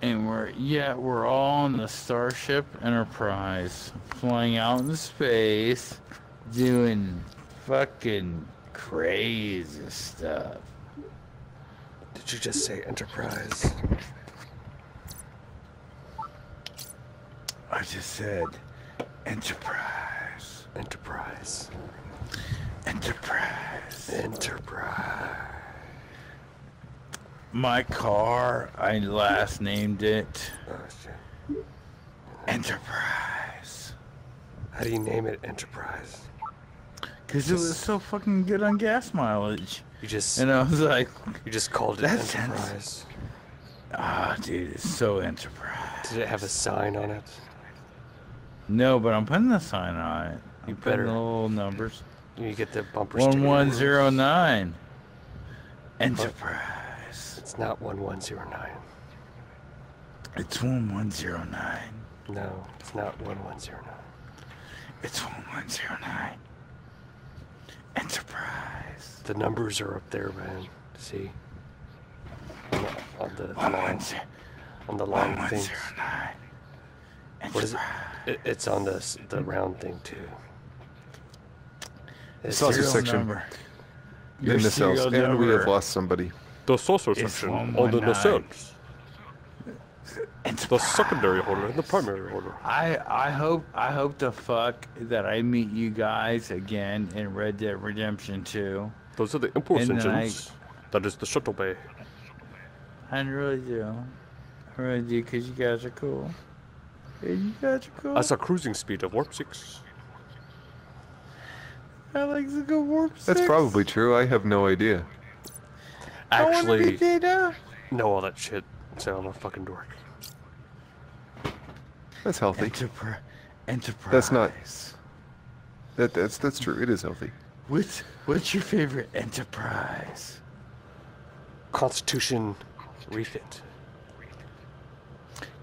And we're yeah, we're all on the Starship Enterprise, flying out in space, doing fucking crazy stuff. Did you just say Enterprise? I just said Enterprise. Enterprise. Enterprise. Enterprise. My car, I last named it Oh. Enterprise. How do you name it Enterprise? Because it was so fucking good on gas mileage. You just And I was like, you just called it Enterprise. ah, dude, it's so Enterprise. Did it have a sign on it? No, but I'm putting the sign on it. You I'm better. the little numbers. You get the bumper sticker. 1109. Enterprise. It's not 1109. It's 1109. No, it's not 1109. It's 1109. Enterprise. The numbers are up there, man. See? On the, on the long, 1109. on the long thing. 1109. What is it? it? It's on the the round thing too. It's It's also Serial section number. Your in the cells, and we have lost somebody. The saucer It's section one on the one nine. nacelles. The secondary holder and the primary holder. I I hope I hope the fuck that I meet you guys again in Red Dead Redemption 2. Those are the impulse And then I- engines. That is the shuttle bay. I really do. I really do, because you guys are cool. And you guys are cool. I saw cruising speed of warp six. I like to go warp six. That's probably true. I have no idea. I wanna actually know all that shit, so I'm a fucking dork. That's healthy. Enterprise. Enterprise. That's not- That that's that's true. It is healthy. What's What's your favorite Enterprise? Constitution refit.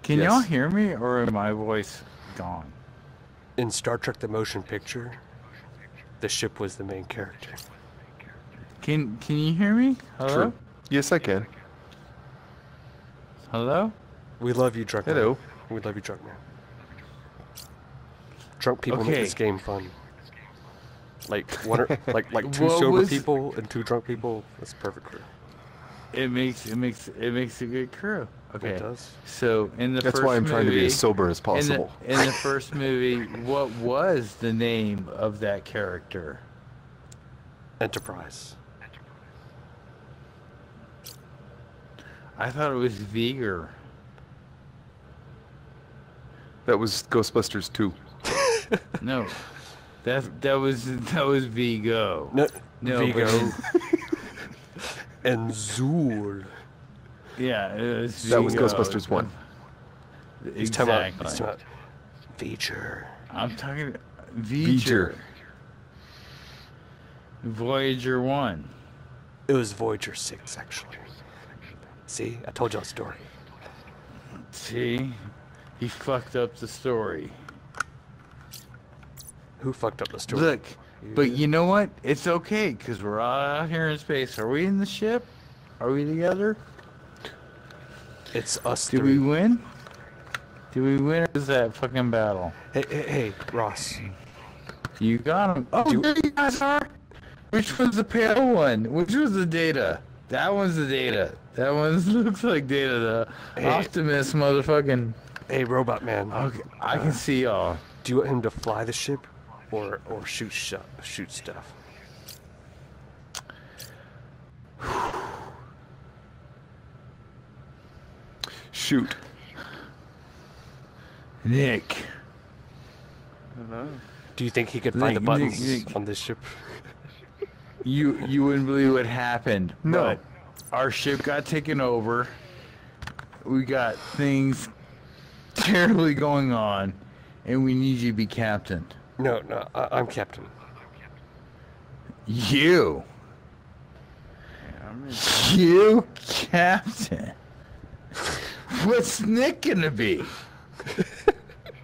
Can Yes. y'all hear me, or is my voice gone? In Star Trek: The Motion Picture, the ship was the main character. Can Can you hear me? Hello. True. Yes, I can. Hello. We love you, drunk man. Hello. We love you, drunk man. Drunk people make this game fun. Like one or, like like two What sober was- people and two drunk people. That's perfect crew. It makes it makes it makes a good crew. Okay. It does. So in the That's first why I'm trying to be as sober as in possible. the, in the first movie, what was the name of that character? Enterprise. I thought it was V'ger. That was Ghostbusters 2. No, that that was that was Vigo. No, No, Vigo. and Zuul. Yeah, it was That was Ghostbusters 1. He's talking about. Exactly. Talking about feature. I'm talking. V'ger. Voyager One. It was Voyager six, actually. See, I told y'all a story. See, he fucked up the story. Who fucked up the story? Look, You but you know what? It's okay because we're all out here in space. Are we in the ship? Are we together? It's us Did three. we win? Did we win or is that fucking battle? Hey, hey, hey, Ross. You got him. Oh, Do- there you guys are. Which was the pale one? Which was the data? That one's the data. That one looks like data. The Hey. Optimus motherfucking. Hey, Robot Man. Okay, I can uh, see y'all. Do you want him to fly the ship, or or shoot shot, shoot stuff? Shoot. Nick. Do you think he could find the buttons Nick, Nick. on this ship? You you wouldn't believe what happened. No. But our ship got taken over. We got things terribly going on, and we need you to be captain. No, no, I, I'm captain. You. You captain. What's Nick gonna be?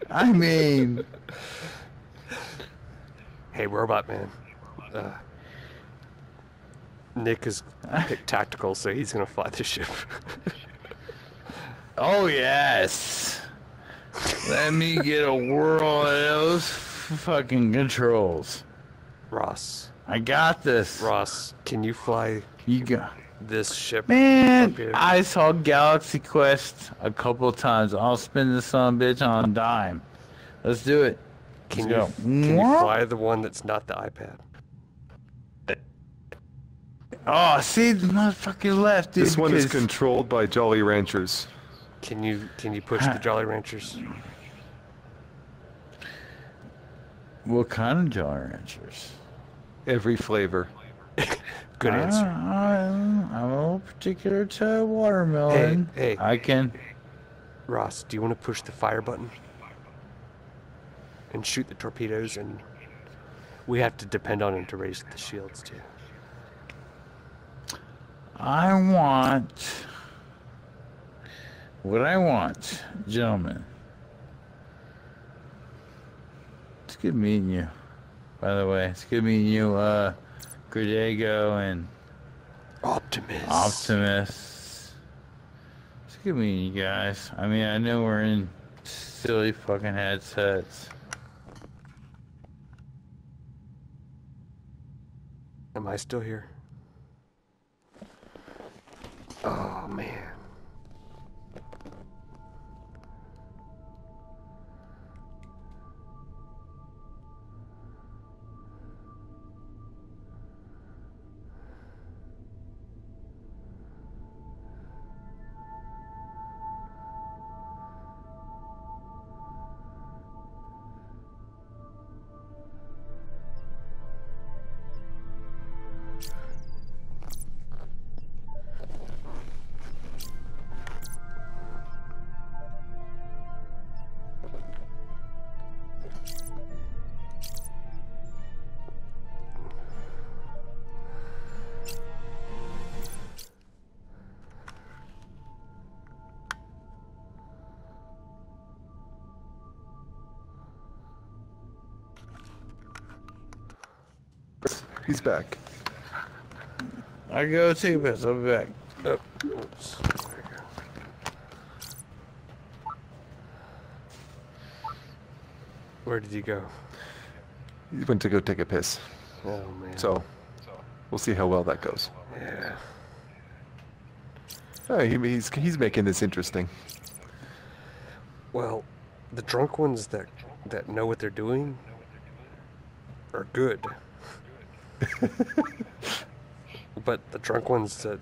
I mean, Hey, Robot Man. Uh, Nick is picked tactical, so he's gonna fly the ship. Oh yes. Let me get a whirl of those fucking controls. Ross, I got this. Ross, can you fly You got. this ship? Man. I saw Galaxy Quest a couple times. I'll spin this son bitch on a dime. Let's do it. Can Let's you, go. can you fly the one that's not the iPad? Oh, see, the motherfucker left, dude. This one is controlled by Jolly Ranchers. Can you can you push the ah. Jolly Ranchers? What kind of Jolly Ranchers? Every flavor. Good answer. I'm, I'm a little particular to watermelon. Hey, hey. I can. Ross, do you want to push the fire button and shoot the torpedoes? And we have to depend on him to raise the shields too. I want. What I want, gentlemen. It's good meeting you. By the way, it's good meeting you, uh, Gradego and Optimus. Optimus. It's good meeting you guys. I mean, I know we're in silly fucking headsets. Am I still here? He's back. I go too, but I'm back. Oh, oops. There we go. Where did you go? He went to go take a piss. Oh man. So, we'll see how well that goes. yeah. Oh, he, he's, he's making this interesting. Well, the drunk ones that that know what they're doing are good. but the drunk ones that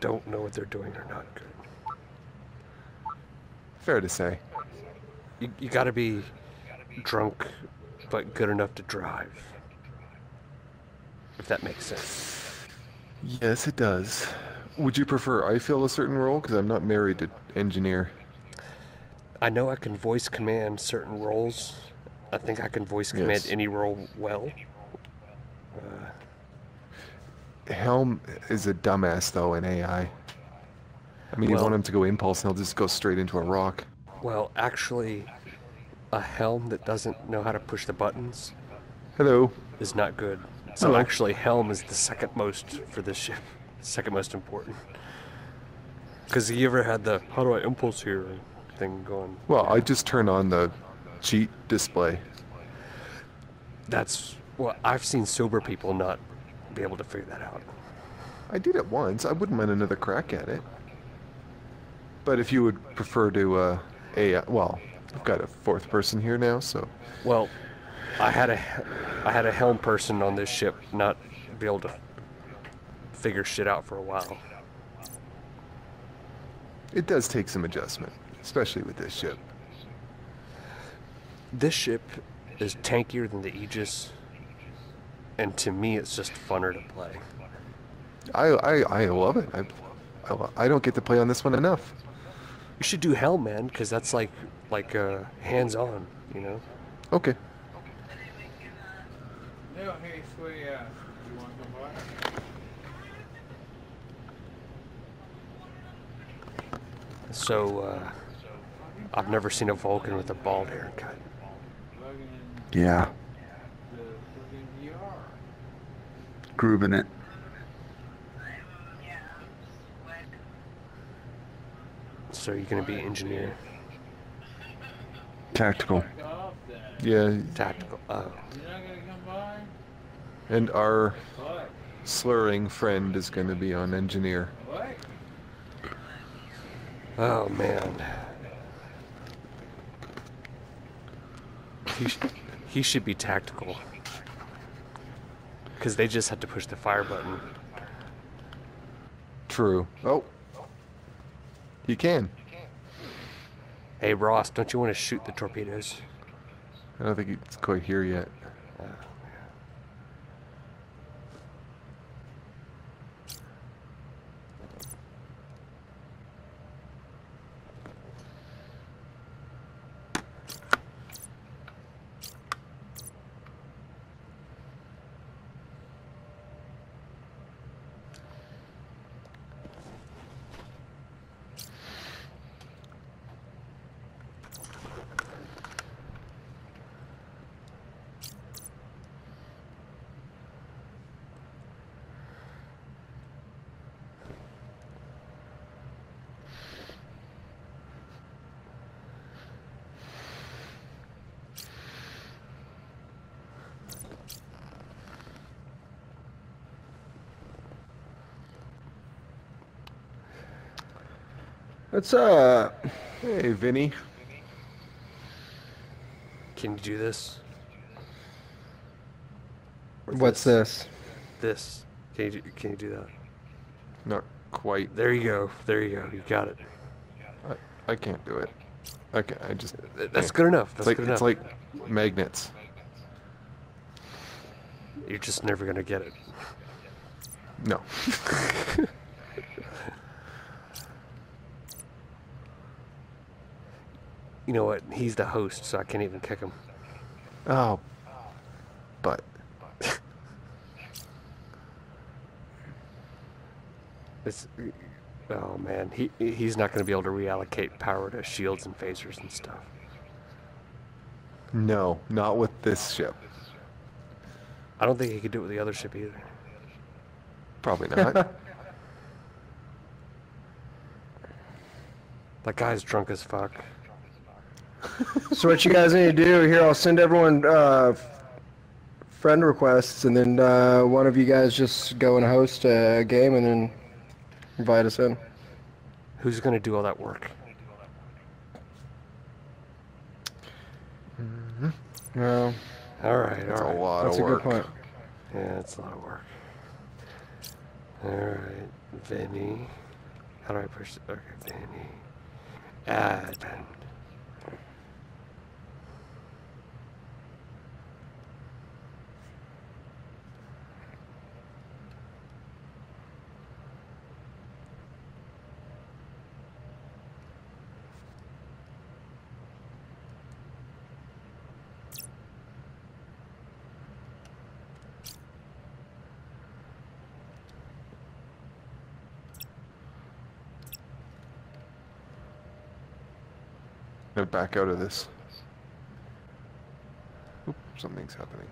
don't know what they're doing are not good. Fair to say. You, you gotta be drunk but good enough to drive. If that makes sense. Yes, it does. Would you prefer I fill a certain role? Because I'm not married to engineer. I know I can voice command certain roles. I think I can voice command Yes. any role well. Uh, Helm is a dumbass, though, in AI. I mean, you want him to go impulse, and he'll just go straight into a rock. Well, actually, a helm that doesn't know how to push the buttons Hello. is not good. So Hello. actually, helm is the second most for this ship. Second most important. Because you ever had the "How do I impulse here?" thing going? Well, I just turn on the cheat display. That's well, I've seen sober people not be able to figure that out. I did it once. I wouldn't mind another crack at it. But if you would prefer to, uh, AI, well, I've got a fourth person here now, so Well, I had a I had a helm person on this ship not be able to figure shit out for a while. it does take some adjustment, especially with this ship. This ship is tankier than the Aegis, and to me, it's just funner to play. I, I, I love it. I, I, I don't get to play on this one enough. You should do Helm, man, because that's like like uh, hands-on, you know. Okay. No, hey, sweetie, you want to come by? So uh, I've never seen a Vulcan with a bald haircut. Yeah, grooving it. So you're gonna be engineer, Tactical. Yeah, tactical. Oh, You're not gonna come by? and our slurring friend is going to be on engineer. Oh man. He, sh- he should be tactical. Because they just had to push the fire button. True. Oh. You can. Hey Ross, don't you want to shoot the torpedoes? I don't think it's quite here yet. What's up? Hey, Vinny. Can you do this? Or What's this? This. Can you do, can you do that? Not quite. There you go. There you go. You got it. I, I can't do it. Okay, I just. That's good enough. That's like good it's like magnets. You're just never gonna get it. No. You know what? He's the host, so I can't even kick him. Oh. But It's. Oh man, he he's not gonna be able to reallocate power to shields and phasers and stuff. no, not with this ship. I don't think he could do it with the other ship either. Probably not. That guy's drunk as fuck. So what you guys need to do here? I'll send everyone uh, friend requests, and then uh, one of you guys just go and host a game, and then invite us in. Who's gonna do all that work? Well, All right, That's all a lot that's of a work. good point. Yeah, that's a lot of work. All right, Vinny. How do I push? The, okay, Vinny. Add. Gonna back out of this. Oop, something's happening.